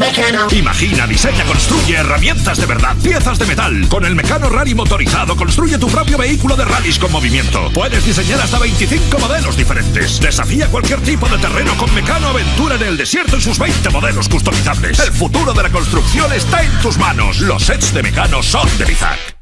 Mecano. Imagina, diseña, construye herramientas de verdad, piezas de metal. Con el Mecano Rally motorizado, construye tu propio vehículo de rallies con movimiento. Puedes diseñar hasta 25 modelos diferentes. Desafía cualquier tipo de terreno con Mecano Aventura en el desierto y sus 20 modelos customizables. El futuro de la construcción está en tus manos. Los sets de Mecano son de Bizac.